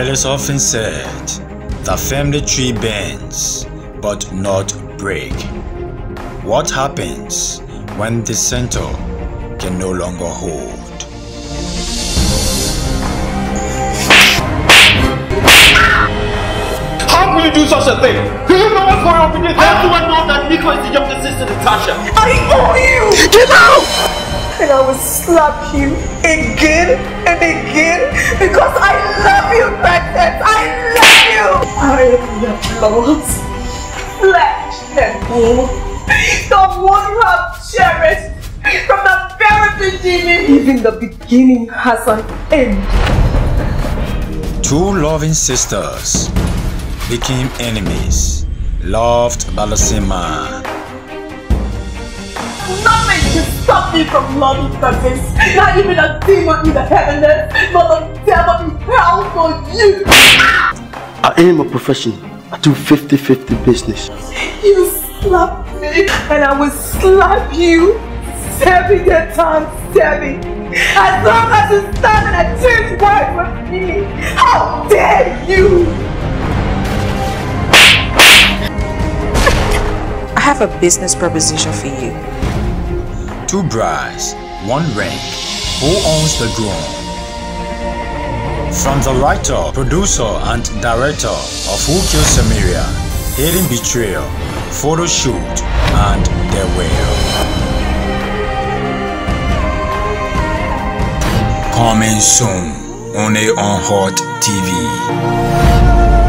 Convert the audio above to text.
It is often said that family tree bends but not break. What happens when the center can no longer hold? How can you do such a thing? Do you know what's going on with this? How do I know that Nico is the younger sister to Tasha? I owe you! Get out! And I will slap you again and again your blood, flesh and bone. The one cherished from the very beginning. Even the beginning has an end. Two loving sisters became enemies, loved by the same man. Nothing can stop me from loving Princess. Not even a demon in the heavens, but the devil in hell for you. I am a professional. I do 50-50 business. You slap me and I will slap you seven time, seven. As long as you stand in a change word with me. How dare you! I have a business proposition for you. Two brides, one ring. Who owns the groom? From the writer, producer, and director of Who Killed Samaria, Hidden Betrayal, Photo Shoot, and The Whale. Coming soon, only on Hot TV.